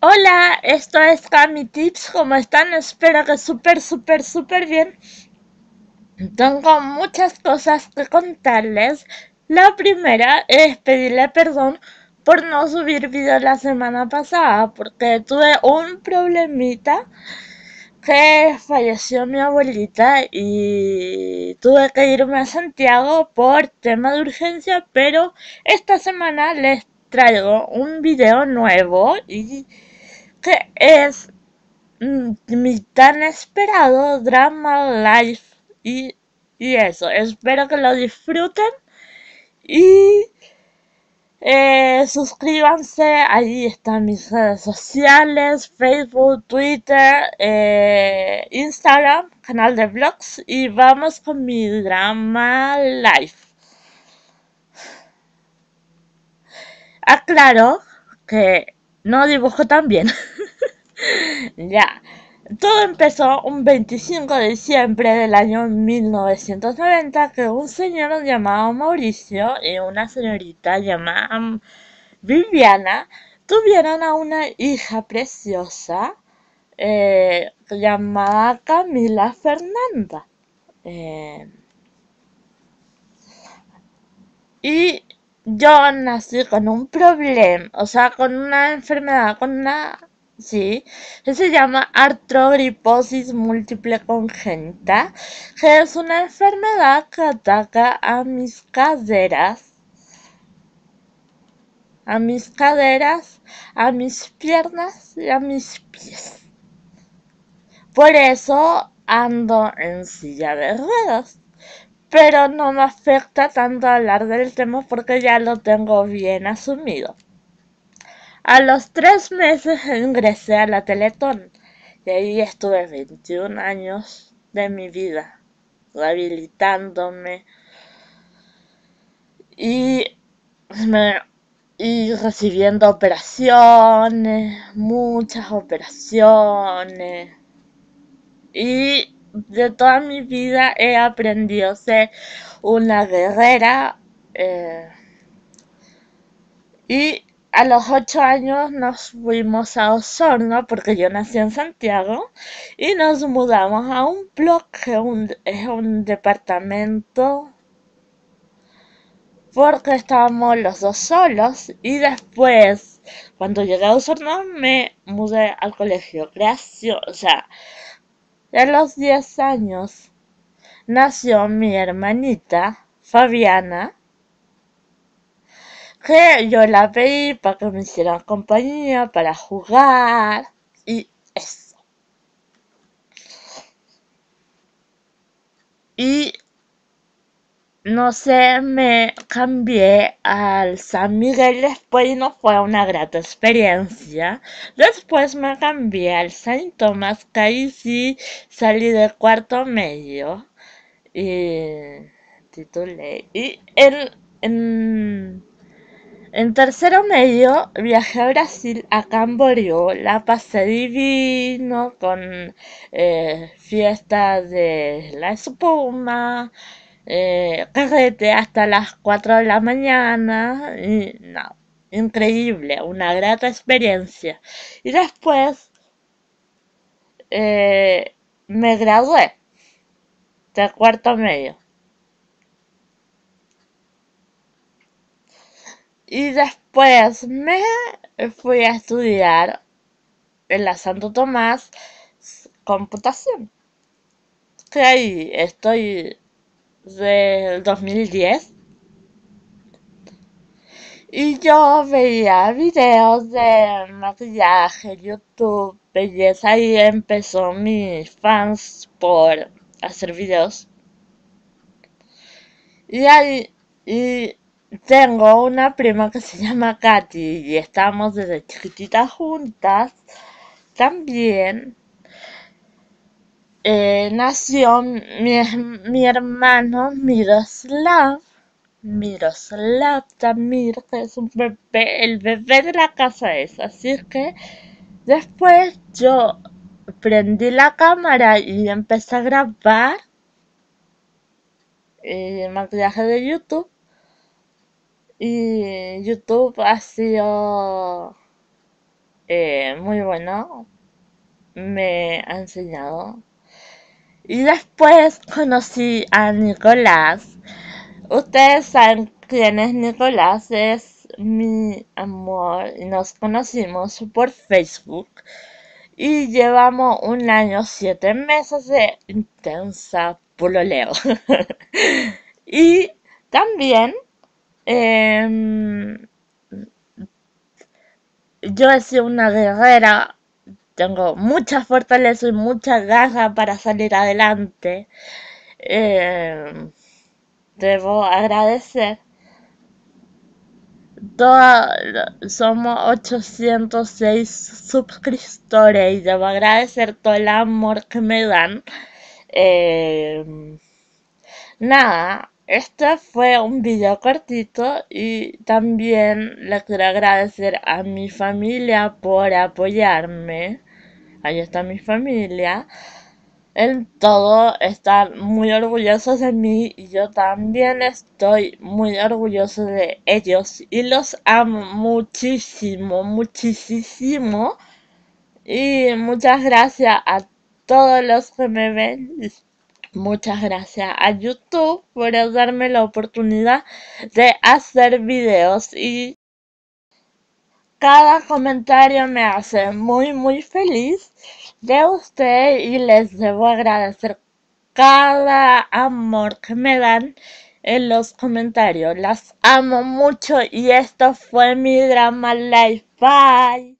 Hola, esto es Cami Tips. ¿Cómo están? Espero que súper, súper, súper bien. Tengo muchas cosas que contarles. La primera es pedirle perdón por no subir video la semana pasada porque tuve un problemita que falleció mi abuelita y tuve que irme a Santiago por tema de urgencia, pero esta semana les traigo un video nuevo y que es mm, mi tan esperado drama life y, y eso, espero que lo disfruten y eh, suscríbanse, ahí están mis redes sociales, Facebook, Twitter, eh, Instagram, canal de vlogs y vamos con mi drama live. Aclaro que no dibujo tan bien. ya. Todo empezó un 25 de diciembre del año 1990 que un señor llamado Mauricio y una señorita llamada Viviana tuvieron a una hija preciosa eh, llamada Camila Fernanda. Eh, y yo nací con un problema, o sea, con una enfermedad, con una, sí, que se llama artrogriposis múltiple congénita, que es una enfermedad que ataca a mis caderas, a mis caderas, a mis piernas y a mis pies. Por eso ando en silla de ruedas pero no me afecta tanto hablar del tema porque ya lo tengo bien asumido. A los tres meses ingresé a la Teletón y ahí estuve 21 años de mi vida rehabilitándome y, y recibiendo operaciones, muchas operaciones y de toda mi vida he aprendido a ser una guerrera. Eh, y a los ocho años nos fuimos a Osorno, porque yo nací en Santiago, y nos mudamos a un bloque, un, es un departamento, porque estábamos los dos solos, y después, cuando llegué a Osorno, me mudé al colegio sea, a los 10 años nació mi hermanita Fabiana, que yo la pedí para que me hiciera compañía, para jugar y eso. Y no sé, me cambié al San Miguel después y no fue una grata experiencia. Después me cambié al Saint Thomas, que ahí salí de cuarto medio y titulé. Y en, en, en tercero medio viajé a Brasil, a Camboriú, la pasé divino con eh, fiestas de la espuma eh, carrete hasta las 4 de la mañana y no, increíble, una grata experiencia. Y después eh, me gradué de cuarto medio. Y después me fui a estudiar en la Santo Tomás computación. Que ahí estoy del 2010 y yo veía videos de maquillaje, YouTube, belleza y empezó mis fans por hacer videos. Y ahí y tengo una prima que se llama Katy y estamos desde chiquititas juntas también eh, nació mi, hermano Miroslav, Miroslav Tamir, que es un bebé, el bebé de la casa es. Así que después yo prendí la cámara y empecé a grabar el eh, maquillaje de YouTube. Y YouTube ha sido eh, muy bueno, me ha enseñado. Y después conocí a Nicolás. Ustedes saben quién es Nicolás, es mi amor nos conocimos por Facebook y llevamos un año, siete meses de intensa pololeo. y también em, yo he sido una guerrera, tengo mucha fortaleza y mucha garra para salir adelante. Em, debo agradecer. somos 806 suscriptores y debo agradecer todo el amor que me dan. Em, nada, este fue un video cortito y también le quiero agradecer a mi familia por apoyarme. Ahí está mi familia. En todo están muy orgullosos de mí y yo también estoy muy orgulloso de ellos y los amo muchísimo, muchísimo. Y muchas gracias a todos los que me ven Muchas gracias a YouTube por darme la oportunidad de hacer videos y cada comentario me hace muy muy feliz de usted y les debo agradecer cada amor que me dan en los comentarios. Las amo mucho y esto fue mi drama life. Bye.